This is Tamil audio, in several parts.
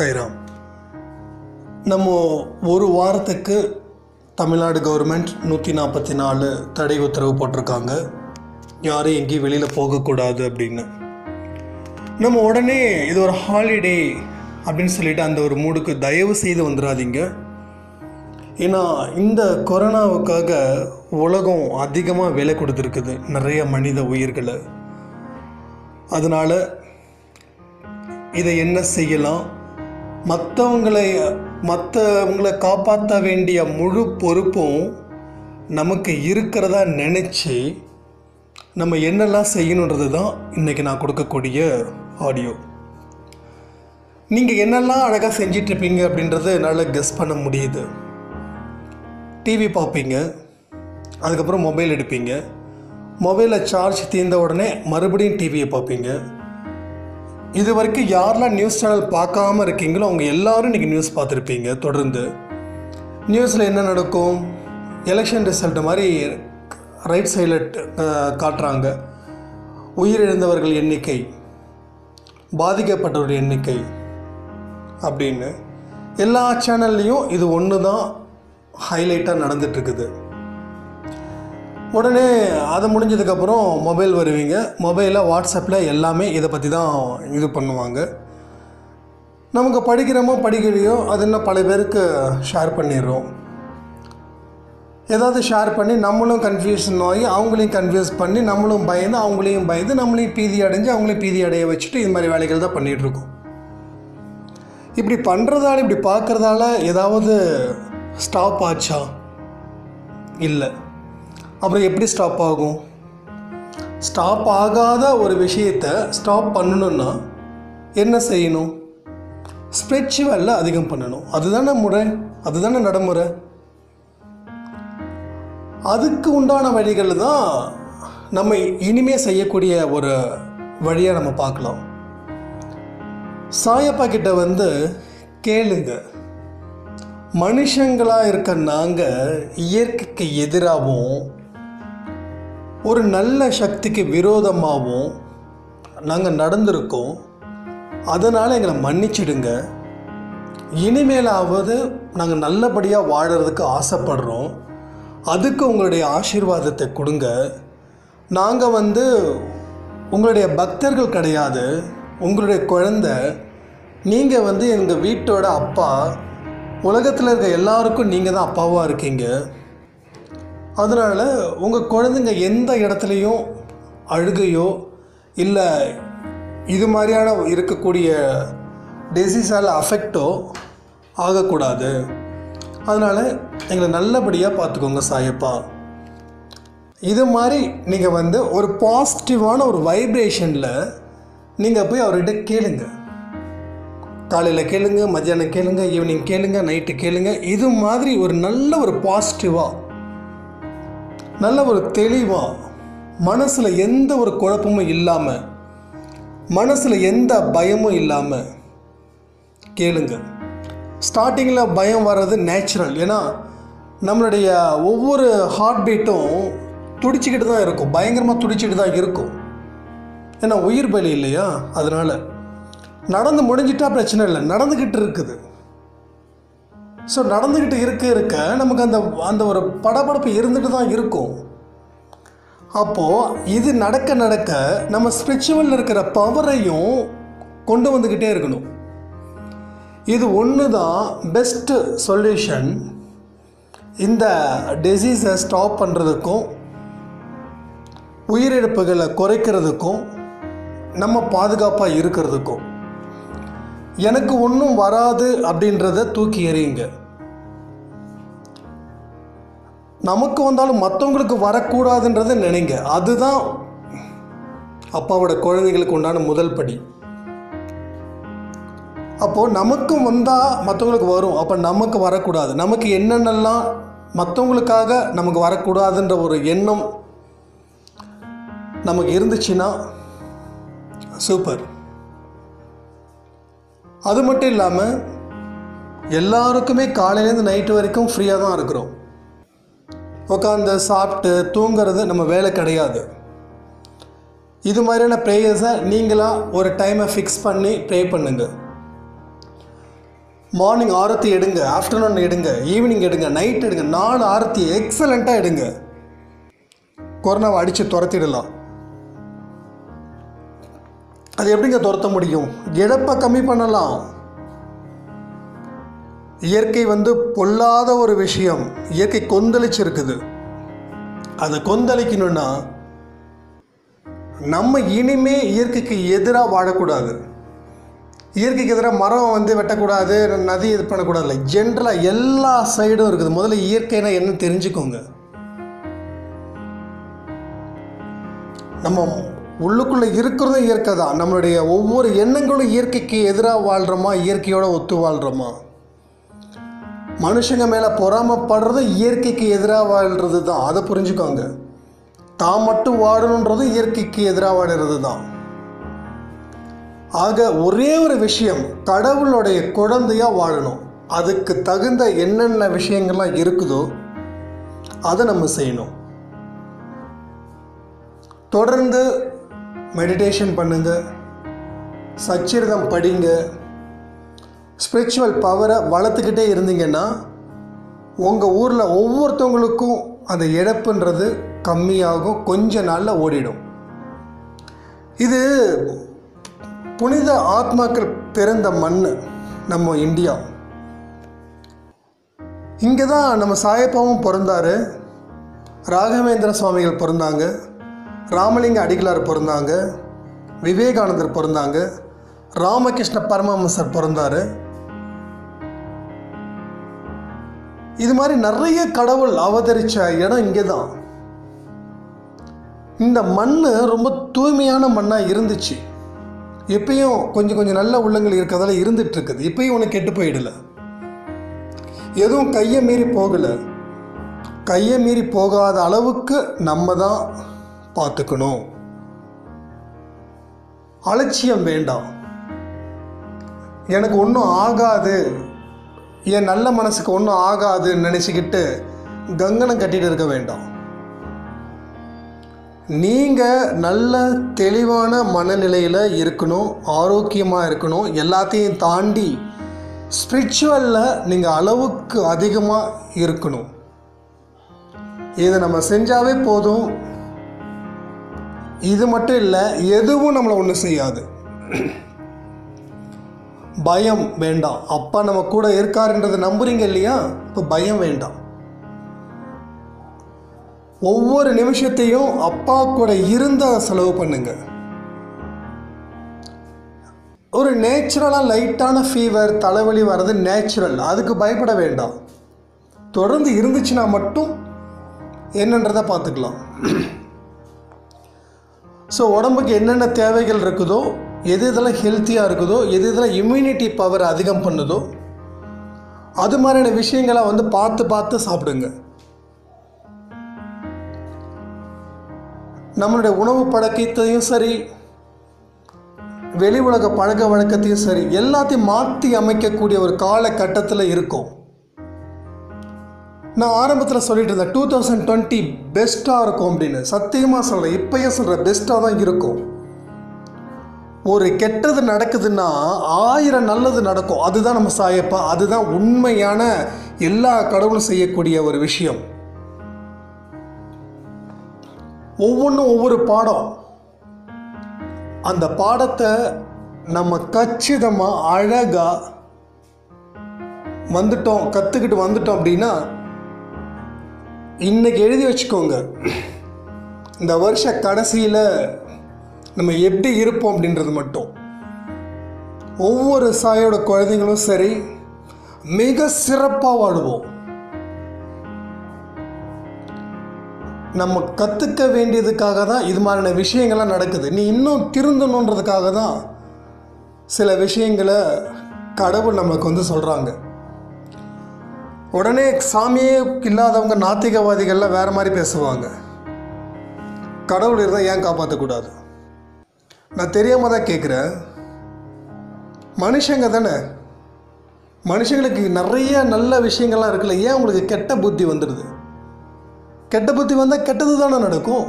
சைராம் நம்ம ஒரு வாரத்துக்கு தமிழ்நாடு கவர்மெண்ட் நூற்றி நாற்பத்தி நாலு தடை உத்தரவு போட்டிருக்காங்க. யாரும் எங்கேயும் வெளியில் போகக்கூடாது அப்படின்னு. நம்ம உடனே இது ஒரு ஹாலிடே அப்படின்னு சொல்லிட்டு அந்த ஒரு மூடுக்கு தயவு செய்து வந்துடாதீங்க. ஏன்னா இந்த கொரோனாவுக்காக உலகம் அதிகமாக விலை கொடுத்துருக்குது. நிறைய மனித உயிர்களை. அதனால் இதை என்ன செய்யலாம்? மற்றவங்களை மற்றவங்களை காப்பாற்ற வேண்டிய முழு பொறுப்பும் நமக்கு இருக்கிறதா நினச்சி நம்ம என்னெல்லாம் செய்யணுன்றது தான் இன்றைக்கி நான் கொடுக்கக்கூடிய ஆடியோ நீங்கள் என்னெல்லாம் அழகாக செஞ்சிட்ருப்பீங்க அப்படின்றத என்னால் கெஸ் பண்ண முடியுது. டிவி பார்ப்பீங்க அதுக்கப்புறம் மொபைல் எடுப்பீங்க. மொபைலில் சார்ஜ் தீர்ந்த உடனே மறுபடியும் டிவியை பார்ப்பீங்க. இது வரைக்கும் யாரெல்லாம் நியூஸ் சேனல் பார்க்காம இருக்கீங்களோ அவங்க எல்லாரும் இன்றைக்கி நியூஸ் பார்த்துருப்பீங்க. தொடர்ந்து நியூஸில் என்ன நடக்கும்? எலெக்ஷன் ரிசல்ட் மாதிரி ரைட் சைடில் காட்டுறாங்க. உயிரிழந்தவர்கள் எண்ணிக்கை பாதிக்கப்பட்டவர்கள் எண்ணிக்கை அப்படின்னு. எல்லா சேனல்லையும் இது ஒன்று தான் ஹைலைட்டாக நடந்துட்டுருக்குது உடனே அது முடிஞ்சதுக்கப்புறம் மொபைல் வருவீங்க. மொபைலில் வாட்ஸ்அப்பில் எல்லாமே இதை பற்றி தான் இது பண்ணுவாங்க. நமக்கு படிக்கிறோமோ படிக்கலையோ அது இன்னும் பல பேருக்கு ஷேர் பண்ணிடுறோம். ஏதாவது ஷேர் பண்ணி நம்மளும் கன்ஃபியூஷன் ஆகி அவங்களையும் கன்ஃபியூஸ் பண்ணி நம்மளும் பயந்து அவங்களையும் பயந்து நம்மளையும் பீதி அடைஞ்சு அவங்களையும் பீதி அடைய வச்சுட்டு இது மாதிரி வேலைகள் தான் பண்ணிகிட்ருக்கோம் இப்படி பண்ணுறதால இப்படி பார்க்குறதால ஏதாவது ஸ்டாப் ஆச்சா? இல்லை. அப்புறம் எப்படி ஸ்டாப் ஆகும்? ஸ்டாப் ஆகாத ஒரு விஷயத்தை ஸ்டாப் பண்ணணுன்னா என்ன செய்யணும்? ஸ்பிரிச்சுவலில் அதிகம் பண்ணணும். அதுதானே முறை? அதுதானே நடைமுறை? அதுக்கு உண்டான வழிகள் தான் நம்ம இனிமே செய்யக்கூடிய ஒரு வழியாக நம்ம பார்க்கலாம். சாயப்பா கிட்ட வந்து கேளுங்க. மனுஷங்களாக இருக்க நாங்கள் இயற்கைக்கு எதிராகவும் ஒரு நல்ல சக்திக்கு விரோதமாகவும் நாங்கள் நடந்திருக்கோம். அதனால் எங்களை மன்னிச்சிடுங்க. இனிமேலாவது நாங்கள் நல்லபடியாக வாழறதுக்கு ஆசைப்படுறோம். அதுக்கு உங்களுடைய ஆசீர்வாதத்தை கொடுங்க. நாங்கள் வந்து உங்களுடைய பக்தர்கள் கிடையாது. உங்களுடைய குழந்த. நீங்கள் வந்து எங்கள் வீட்டோட அப்பா. உலகத்தில் இருக்க எல்லாருக்கும் நீங்கள் தான் அப்பாவாக இருக்கீங்க. அதனால் உங்கள் குழந்தைங்க எந்த இடத்துலையும் அழுகையோ இல்லை இது மாதிரியான இருக்கக்கூடிய டிசீஸால் அஃபெக்டோ ஆகக்கூடாது. அதனால் எங்களை நல்லபடியாக பார்த்துக்கோங்க சாயப்பா. இது மாதிரி நீங்கள் வந்து ஒரு பாசிட்டிவான ஒரு வைப்ரேஷனில் நீங்கள் போய் அவர்கிட்ட கேளுங்க. காலையில் கேளுங்க மத்தியானம் கேளுங்க ஈவினிங் கேளுங்க நைட்டு கேளுங்க. இது மாதிரி ஒரு நல்ல ஒரு பாசிட்டிவாக நல்ல ஒரு தெளிவாக மனசில் எந்த ஒரு குழப்பமும் இல்லாமல் மனசில் எந்த பயமும் இல்லாமல் கேளுங்க. ஸ்டார்டிங்கில் பயம் வர்றது நேச்சுரல் ஏன்னா நம்மளுடைய ஒவ்வொரு ஹார்ட் பீட்டும் துடிச்சிக்கிட்டு தான் இருக்கும். பயங்கரமாக துடிச்சிட்டு தான் இருக்கும். ஏன்னா உயிர் பலி இல்லையா? அதனால். நடந்து முடிஞ்சிட்டா பிரச்சனை இல்லை. நடந்துக்கிட்டு இருக்குது. ஸோ நடந்துக்கிட்டு இருக்க இருக்க நமக்கு அந்த அந்த ஒரு படபடப்பு இருந்துட்டு தான் இருக்கும். அப்போது இது நடக்க நடக்க நம்ம ஸ்பிரிச்சுவலில் இருக்கிற பவரையும் கொண்டு வந்துக்கிட்டே இருக்கணும். இது ஒன்று தான் பெஸ்ட்டு சொல்யூஷன் இந்த டிசீஸை ஸ்டாப் பண்ணுறதுக்கும் உயிரிழப்புகளை குறைக்கிறதுக்கும் நம்ம பாதுகாப்பாக இருக்கிறதுக்கும். எனக்கு ஒன்றும் வராது அப்படின்றத தூக்கி எறியுங்க. நமக்கு வந்தாலும் மற்றவங்களுக்கு வரக்கூடாதுன்றதை நினைங்க. அதுதான் அப்பாவோட குழந்தைங்களுக்கு உண்டான முதல் படி. அப்போது நமக்கும் வந்தால் மற்றவங்களுக்கு வரும். அப்போ நமக்கு வரக்கூடாது. நமக்கு என்னென்னலாம் மற்றவங்களுக்காக நமக்கு வரக்கூடாதுன்ற ஒரு எண்ணம் நமக்கு இருந்துச்சுன்னா சூப்பர் அது மட்டும் இல்லாமல் எல்லாருக்குமே காலையிலேருந்து நைட்டு வரைக்கும் ஃப்ரீயாக தான் இருக்கிறோம். உட்காந்து சாப்பிட்டு தூங்குறது நம்ம வேலை கிடையாது. இது மாதிரியான ப்ரேயர்ஸை நீங்களாக ஒரு டைமை ஃபிக்ஸ் பண்ணி ப்ரே பண்ணுங்க. மார்னிங் ஆரத்தி எடுங்க ஆஃப்டர்நூன் எடுங்க ஈவினிங் எடுங்க நைட் எடுங்க நாலு ஆரத்தி எக்ஸலண்ட்டாக எடுங்க. கொரோனாவை அடித்து துரத்திடலாம். அது எப்படிங்க துரத்த முடியும்? இழப்பை கம்மி பண்ணலாம். இயற்கை வந்து பொல்லாத ஒரு விஷயம். இயற்கை கொந்தளிச்சிருக்குது. அதை கொந்தளிக்கணும்னா நம்ம இனிமே இயற்கைக்கு எதிராக வாழக்கூடாது. இயற்கைக்கு எதிராக மரம் வந்து வெட்டக்கூடாது நதி இது பண்ணக்கூடாது இல்லை. ஜென்ரலாக எல்லா சைடும் இருக்குது. முதல்ல இயற்கைனா என்ன தெரிஞ்சுக்கோங்க. நம்ம உள்ளுக்குள்ளே இருக்கிறதும் இயற்கை தான். நம்மளுடைய ஒவ்வொரு எண்ணங்களும் இயற்கைக்கு எதிராக வாழ்கிறோமா இயற்கையோடு ஒத்து வாழ்கிறோமா மனுஷங்க மேலே பொறாமப்படுறது இயற்கைக்கு எதிராக வாழ்கிறது தான் அதை புரிஞ்சுக்கோங்க. தான் மட்டும் வாழணுன்றது இயற்கைக்கு எதிராக வாடுறது தான் ஆக ஒரே ஒரு விஷயம் கடவுளுடைய குழந்தையாக வாழணும். அதுக்கு தகுந்த என்னென்ன விஷயங்கள்லாம் இருக்குதோ அதை நம்ம செய்யணும். தொடர்ந்து மெடிடேஷன் பண்ணுங்கள் சச்சிரதம் படிங்க. ஸ்பிரிச்சுவல் பவரை வளர்த்துக்கிட்டே இருந்தீங்கன்னா உங்கள் ஊரில் ஒவ்வொருத்தவங்களுக்கும் அந்த இழப்புன்றது கம்மியாகும் கொஞ்ச நாளில் ஓடிடும். இது புனித ஆத்மாக்கள் பிறந்த மண் நம்ம இந்தியா. இங்கே தான் நம்ம சாயப்பாவும் பிறந்தார் ராகவேந்திர சுவாமிகள் பிறந்தாங்க ராமலிங்க அடிகளார் பிறந்தாங்க விவேகானந்தர் பிறந்தாங்க ராமகிருஷ்ண பரமஹம்சர் பிறந்தார் இது மாதிரி நிறைய கடவுள் அவதரித்த இடம் இங்கே தான் இந்த மண் ரொம்ப தூய்மையான மண்ணாக இருந்துச்சு. எப்பயும் கொஞ்சம் கொஞ்சம் நல்ல உள்ளங்கள் இருக்கிறதால இருந்துட்டு இருக்குது இப்பயும் ஒன்று கெட்டு போயிடல. எதுவும் கையை மீறி போகலை. கையை மீறி போகாத அளவுக்கு நம்ம தான் பார்த்துக்கணும். அலட்சியம் வேண்டாம். எனக்கு ஒன்றும் ஆகாது. என் நல்ல மனசுக்கு ஒன்றும் ஆகாதுன்னு நினச்சிக்கிட்டு கங்கணம் கட்டிட்டு இருக்க வேண்டாம். நீங்கள் நல்ல தெளிவான மனநிலையில் இருக்கணும் ஆரோக்கியமாக இருக்கணும் எல்லாத்தையும் தாண்டி ஸ்பிரிச்சுவலில் நீங்கள் அளவுக்கு அதிகமாக இருக்கணும். இதை நம்ம செஞ்சாவே போதும். இது மட்டும் இல்லை எதுவும் நம்மளை ஒன்றும் செய்யாது. பயம் வேண்டாம். அப்பா நம்ம கூட இருக்காருன்றதை நம்புறீங்க இல்லையா? இப்போ பயம் வேண்டாம். ஒவ்வொரு நிமிஷத்தையும் அப்பா கூட இருந்தால் செலவு பண்ணுங்க. ஒரு நேச்சுரலாக லைட்டான ஃபீவர் தலைவலி வர்றது நேச்சுரல் அதுக்கு பயப்பட வேண்டாம். தொடர்ந்து இருந்துச்சுன்னா மட்டும் என்னன்றதை பார்த்துக்கலாம். ஸோ உடம்புக்கு என்னென்ன தேவைகள் இருக்குதோ எது இதெல்லாம் ஹெல்த்தியாக இருக்குதோ எது இதெல்லாம் இம்யூனிட்டி பவர் அதிகம் பண்ணுதோ அது மாதிரியான விஷயங்களை வந்து பார்த்து பார்த்து சாப்பிடுங்க. நம்மளுடைய உணவு பழக்கத்தையும் சரி வெளி உலக பழக்க வழக்கத்தையும் சரி எல்லாத்தையும் மாற்றி அமைக்கக்கூடிய ஒரு காலகட்டத்தில் இருக்கும். நான் ஆரம்பத்தில் சொல்லிட்டு இருந்தேன் டூ தௌசண்ட் டுவெண்ட்டி பெஸ்ட்டாக இருக்கும் அப்படின்னு. சத்தியமாக சொல்கிறேன் இப்பயும் சொல்கிறேன் பெஸ்ட்டாக தான் இருக்கும். ஒரு கெட்டது நடக்குதுன்னா ஆயிரம் நல்லது நடக்கும். அதுதான் நம்ம சாயப்பா. அதுதான் உண்மையான எல்லா கடவுளும் செய்யக்கூடிய ஒரு விஷயம். ஒவ்வொன்றும் ஒவ்வொரு பாடம். அந்த பாடத்தை நம்ம கச்சிதமாக அழகாக வந்துட்டோம் கற்றுக்கிட்டு வந்துட்டோம் அப்படின்னா இன்றைக்கி எழுதி வச்சுக்கோங்க. இந்த வருஷ கடைசியில் நம்ம எப்படி இருப்போம் அப்படின்றது மட்டும். ஒவ்வொரு சாயோட குழந்தைங்களும் சரி மிக சிறப்பாக வாழுவோம். நம்ம கற்றுக்க வேண்டியதுக்காக தான் இது மாதிரியான விஷயங்கள்லாம் நடக்குது. நீ இன்னும் திருந்தணுன்றதுக்காக தான் சில விஷயங்களை கடவுள் நம்மளுக்கு வந்து சொல்கிறாங்க உடனே சாமியே இல்லாதவங்க நாத்திகவாதிகள்லாம் வேறு மாதிரி பேசுவாங்க. கடவுள் இருந்தால் ஏன் காப்பாற்றக்கூடாது நான் தெரியாமல் தான் கேட்குறேன் மனுஷங்க தானே? மனுஷங்களுக்கு நிறைய நல்ல விஷயங்கள்லாம் இருக்குல்ல ஏன் உங்களுக்கு கெட்ட புத்தி வந்துடுது? கெட்ட புத்தி வந்தால் கெட்டது தானே நடக்கும்?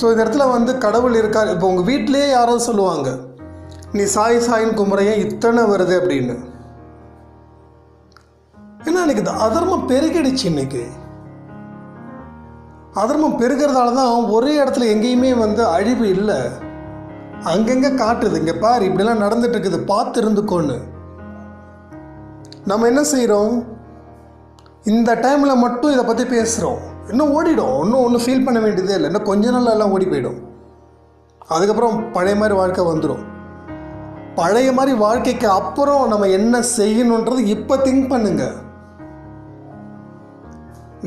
ஸோ இந்த இடத்துல வந்து கடவுள் இருக்கார் இப்போ உங்கள் வீட்டிலேயே யாராவது சொல்லுவாங்க நீ சாய் சாயின் கும்புறைய இத்தனை வருது? அப்படின்னு. ஏன்னா இன்னைக்கு அதர்மம் பெருகிடுச்சு இன்னைக்கு. அதர்மம் பெருகிறதால தான் ஒரே இடத்துல எங்கேயுமே வந்து அழிவு இல்லை. அங்கங்கே காட்டுது இங்கே பாரு இப்படிலாம் நடந்துட்டுருக்குது பார்த்து இருந்துக்கோன்னு நம்ம என்ன செய்கிறோம் இந்த டைமில் மட்டும் இதை பற்றி பேசுகிறோம் இன்னும் ஓடிடும். இன்னும் ஒன்றும் ஃபீல் பண்ண வேண்டியதே இல்லை. இன்னும் கொஞ்ச நாள் எல்லாம் ஓடி போயிடும். அதுக்கப்புறம் பழைய மாதிரி வாழ்க்கை வந்துடும் பழைய மாதிரி வாழ்க்கைக்கு அப்புறம் நம்ம என்ன செய்யணுன்றது இப்போ திங்க் பண்ணுங்கள்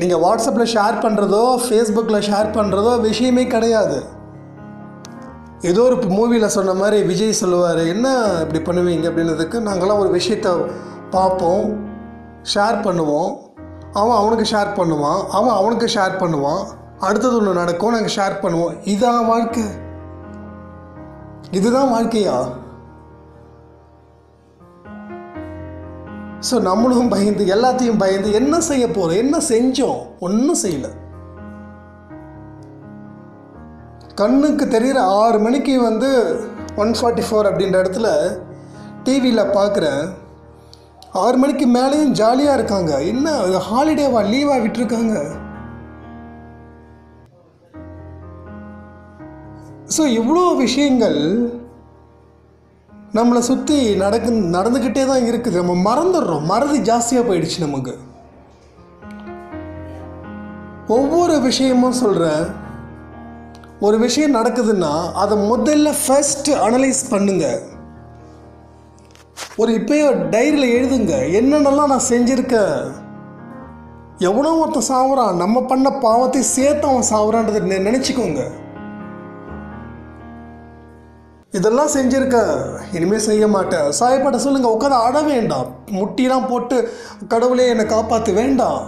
நீங்கள் வாட்ஸ்அப்பில் ஷேர் பண்ணுறதோ ஃபேஸ்புக்கில் ஷேர் பண்ணுறதோ விஷயமே கிடையாது. ஏதோ ஒரு மூவியில் சொன்ன மாதிரி விஜய் சொல்லுவார் என்ன இப்படி பண்ணுவீங்க? அப்படின்றதுக்கு நாங்களாம் ஒரு விஷயத்தை பார்ப்போம் ஷேர் பண்ணுவோம். அவன் அவனுக்கு ஷேர் பண்ணுவான் அவன் அவனுக்கு ஷேர் பண்ணுவான். அடுத்தது ஒன்று நடக்கும் நாங்கள் ஷேர் பண்ணுவோம். இதான் வாழ்க்கை. இதுதான் வாழ்க்கையா? ஸோ நம்மளும் பயந்து எல்லாத்தையும் பயந்து என்ன செய்ய போகிறோம் என்ன செஞ்சோம்? ஒன்றும் செய்யல. கண்ணுக்கு தெரிகிற ஆறு மணிக்கு வந்து ஒன் ஃபார்ட்டி ஃபோர் அப்படின்ற இடத்துல டிவியில் பார்க்குறேன் ஆறு மணிக்கு மேலேயும் ஜாலியாக இருக்காங்க. என்ன ஹாலிடேவா லீவாக விட்டுருக்காங்க? ஸோ இவ்வளோ விஷயங்கள் நம்மளை சுற்றி நடக்கு நடந்துக்கிட்டே தான் இருக்குது. நம்ம மறந்துடுறோம். மறதி ஜாஸ்தியாக போயிடுச்சு நமக்கு. ஒவ்வொரு விஷயமும் சொல்கிறேன் ஒரு விஷயம் நடக்குதுன்னா அதை முதல்ல ஃபர்ஸ்ட் அனலைஸ் பண்ணுங்க. ஒரு இப்போயோ டைரியில் எழுதுங்க. என்னென்னலாம் நான் செஞ்சுருக்கேன் எவ்வளோ ஒருத்தன் சாவுறான். நம்ம பண்ண பாவத்தை சேர்த்து அவன் சாவுறான்றதை நினச்சிக்கோங்க. இதெல்லாம் செஞ்சுருக்கேன் இனிமேல் செய்ய மாட்டேன். சாயப்பாட்ட சொல்லுங்க உட்காந்து அட வேண்டாம். முட்டிலாம் போட்டு கடவுளே என்னை காப்பாற்ற வேண்டாம்.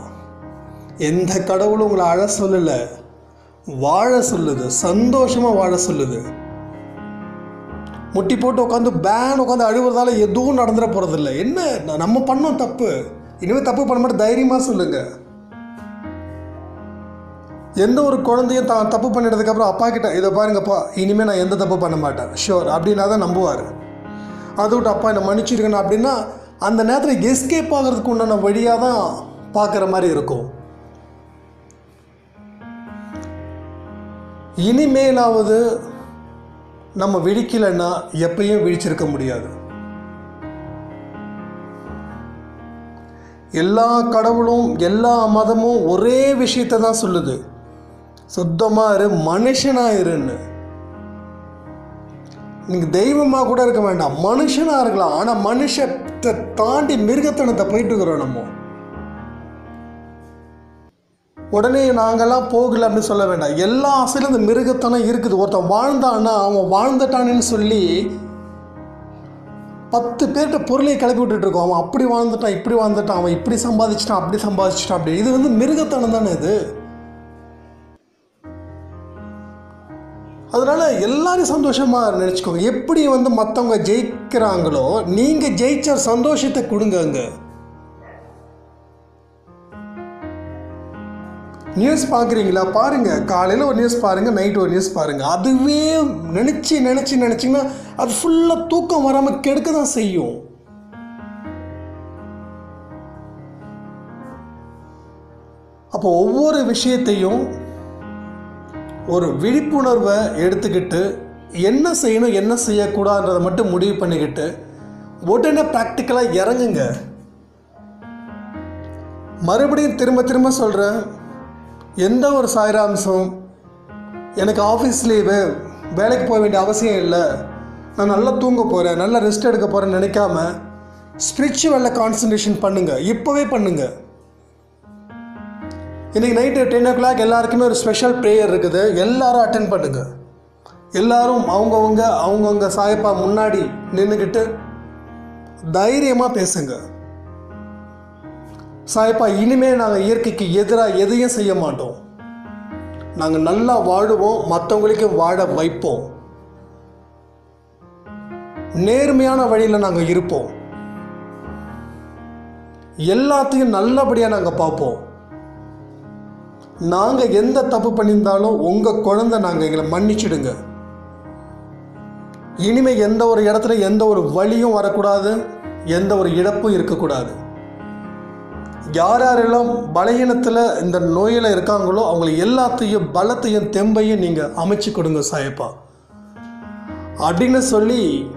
எந்த கடவுளும் உங்களை அழ சொல்லலை. வாழ சொல்லுது. சந்தோஷமாக வாழ சொல்லுது. முட்டி போட்டு உட்காந்து பேன் உட்காந்து அழுவுறதால எதுவும் நடந்துட போகிறதில்ல என்ன? நம்ம பண்ணோம் தப்பு. இனிமேல் தப்பு பண்ண மாட்டேன். தைரியமாக சொல்லுங்கள் எந்த ஒரு குழந்தையும் தான் தப்பு பண்ணிட்டதுக்கப்புறம் அப்பா கிட்ட இதை பாருங்கப்பா இனிமேல் நான் எந்த தப்பு பண்ண மாட்டேன். ஷோர் அப்படின்னா தான் நம்புவார். அதை விட்டு அப்பா என்னை மன்னிச்சிருக்கணும் அப்படின்னா அந்த நேரத்தில் எஸ்கேப் ஆகிறதுக்கு உண்டான வழியாக தான் பார்க்குற மாதிரி இருக்கும். இனிமேலாவது நம்ம விழிக்கலைன்னா எப்பயும் விழிச்சிருக்க முடியாது. எல்லா கடவுளும் எல்லா மதமும் ஒரே விஷயத்தை தான் சொல்லுது. சுத்தமாக இரு மனுஷனாக இருன்னு. நீங்கள் தெய்வமாக கூட இருக்க வேண்டாம் மனுஷனாக இருக்கலாம். ஆனால் மனுஷத்தை தாண்டி மிருகத்தனத்தை போயிட்டு இருக்கிறோம் நம்ம. உடனே நாங்கள்லாம் போகல அப்படின்னு சொல்ல வேண்டாம். எல்லா ஆசையிலும் இந்த மிருகத்தனம் இருக்குது. ஒருத்தன் வாழ்ந்தான்னா அவன் வாழ்ந்துட்டானேன்னு சொல்லி பத்து பேர்கிட்ட பொருளை கிளப்பி விட்டுட்ருக்கோம் அவன் அப்படி வாழ்ந்துட்டான் இப்படி வாழ்ந்துட்டான் அவன் இப்படி சம்பாதிச்சிட்டான் அப்படி சம்பாதிச்சிட்டான் அப்படி இது வந்து மிருகத்தனம் தானே இது? அதனால் எல்லாரும் சந்தோஷமாக நினச்சிக்கோங்க. எப்படி வந்து மற்றவங்க ஜெயிக்கிறாங்களோ நீங்கள் ஜெயிச்ச சந்தோஷத்தை கொடுங்க அங்கே நியூஸ் பார்க்குறீங்களா பாருங்கள் காலையில் ஒரு நியூஸ் பாருங்கள் நைட் ஒரு நியூஸ் பாருங்கள் அதுவே நினச்சி நினச்சி நினச்சிங்கன்னா அது ஃபுல்லாக தூக்கம் வராமல் கெடுக்க தான் செய்யும். அப்போ ஒவ்வொரு விஷயத்தையும் ஒரு விழிப்புணர்வை எடுத்துக்கிட்டு என்ன செய்யணும் என்ன செய்யக்கூடாதுன்றதை மட்டும் முடிவு பண்ணிக்கிட்டு உடனே ப்ராக்டிக்கலாக இறங்குங்க. மறுபடியும் திரும்ப திரும்ப சொல்கிறேன் எந்த ஒரு சாயராம்சம் எனக்கு ஆஃபீஸ் லீவு வேலைக்கு போக வேண்டிய அவசியம் இல்லை. நான் நல்லா தூங்க போகிறேன் நல்லா ரெஸ்ட் எடுக்க போகிறேன்னு நினைக்காம ஸ்பிரிச்சுவலில் கான்சன்ட்ரேஷன் பண்ணுங்கள் இப்போவே பண்ணுங்கள் இன்றைக்கி நைட்டு டென் ஓ கிளாக் எல்லாருக்குமே ஒரு ஸ்பெஷல் ப்ரேயர் இருக்குது. எல்லாரும் அட்டன் பண்ணுங்க. எல்லாரும் அவங்கவுங்க அவங்கவுங்க சாயப்பா முன்னாடி நின்றுக்கிட்டு தைரியமாக பேசுங்க. சாயப்பா இனிமேல் நாங்கள் இயற்கைக்கு எதிராக எதையும் செய்ய மாட்டோம். நாங்கள் நல்லா வாழுவோம் மற்றவங்களுக்கும் வாழ வைப்போம். நேர்மையான வழியில் நாங்கள் இருப்போம். எல்லாத்தையும் நல்லபடியாக நாங்கள் பார்ப்போம். நாங்கள் எந்த தப்பு பண்ணியிருந்தாலும் உங்கள் குழந்தை நாங்கள் எங்களை மன்னிச்சிடுங்க. இனிமேல் எந்த ஒரு இடத்துல எந்த ஒரு வழியும் வரக்கூடாது எந்த ஒரு இழப்பும் இருக்கக்கூடாது. யார் யாரெல்லாம் பலகீனத்தில் இந்த நோயில் இருக்காங்களோ அவங்களை எல்லாத்தையும் பலத்தையும் தெம்பையும் நீங்கள் அமைச்சு கொடுங்க சாயப்பா. அப்படின்னு சொல்லி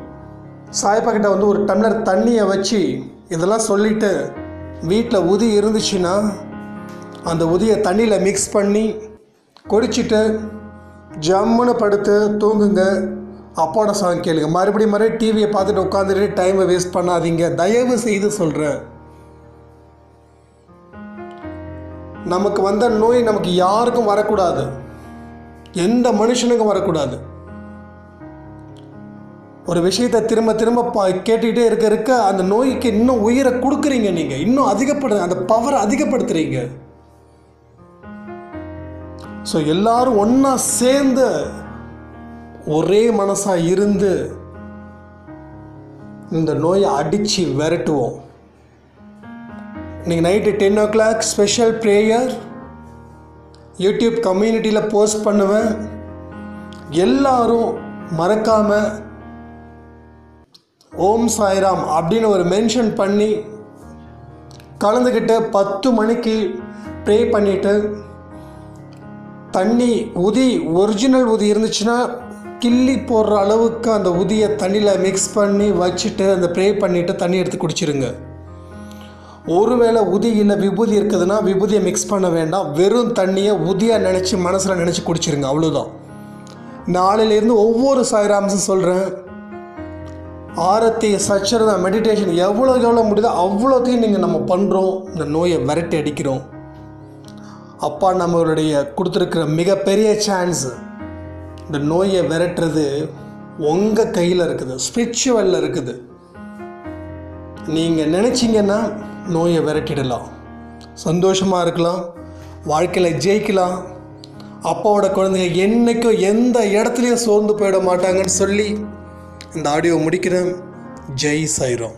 சாயப்பா கிட்ட வந்து ஒரு டம்ளர் தண்ணியை வச்சு இதெல்லாம் சொல்லிட்டு வீட்டில் உதி இருந்துச்சுன்னா அந்த உதிய தண்ணியில் மிக்ஸ் பண்ணி குடிச்சிட்டு ஜம்முன்னு படுத்து தூங்குங்க. அப்பாவோட சாங் கேளுங்க. மறுபடியும் மறுபடியும் டிவியை பார்த்துட்டு உட்காந்துட்டு டைமை வேஸ்ட் பண்ணாதீங்க. தயவு செய்து சொல்கிறேன் நமக்கு வந்த நோய் நமக்கு யாருக்கும் வரக்கூடாது. எந்த மனுஷனுக்கும் வரக்கூடாது. ஒரு விஷயத்தை திரும்ப திரும்ப பா கேட்டுக்கிட்டே இருக்க இருக்க அந்த நோய்க்கு இன்னும் உயிரை கொடுக்குறீங்க நீங்கள் இன்னும் அதிகப்படு அந்த பவரை அதிகப்படுத்துகிறீங்க ஸோ எல்லாரும் ஒன்றா சேர்ந்து ஒரே மனசாக இருந்து இந்த நோயை அடித்து விரட்டுவோம். இன்றைக்கி night ten o'clock special prayer YouTube கம்யூனிட்டியில் போஸ்ட் பண்ணுவேன். எல்லாரும் மறக்காமல் ஓம் சாய்ராம் அப்படின்னு ஒரு மென்ஷன் பண்ணி கலந்துக்கிட்டு பத்து மணிக்கு ப்ரே பண்ணிவிட்டு தண்ணி உதி ஒரிஜினல் உதி இருந்துச்சுன்னா கிள்ளி போடுற அளவுக்கு அந்த உதியை தண்ணியில் மிக்ஸ் பண்ணி வச்சுட்டு அந்த ப்ரே பண்ணிவிட்டு தண்ணி எடுத்து குடிச்சிருங்க. ஒருவேளை உதி இல்லை விபூதி இருக்குதுன்னா விபூதியை மிக்ஸ் பண்ண வேண்டாம். வெறும் தண்ணியை உதியாக நினச்சி மனசில் நினச்சி குடிச்சிருங்க. அவ்வளோதான் நாளையிலேருந்து ஒவ்வொரு சாய்ராம்ஸும் சொல்கிறேன் ஆரத்தி சச்சரதா மெடிடேஷன் எவ்வளோ எவ்வளோ முடியுதோ அவ்வளோத்தையும் நீங்கள் நம்ம பண்ணுறோம் இந்த நோயை விரட்டி அடிக்கிறோம். அப்பா நம்மளுடைய கொடுத்துருக்கிற மிகப்பெரிய சான்ஸ் இந்த நோயை விரட்டுறது உங்கள் கையில் இருக்குது ஸ்பிரிச்சுவலில் இருக்குது. நீங்கள் நினச்சிங்கன்னா நோயை விரட்டிடலாம். சந்தோஷமாக இருக்கலாம் வாழ்க்கையில் ஜெயிக்கலாம். அப்பாவோட குழந்தைங்க என்றைக்கும் எந்த இடத்துலையும் சோர்ந்து போயிட மாட்டாங்கன்னு சொல்லி இந்த ஆடியோ முடிக்கிறேன். ஜெய் சாய்ராம்.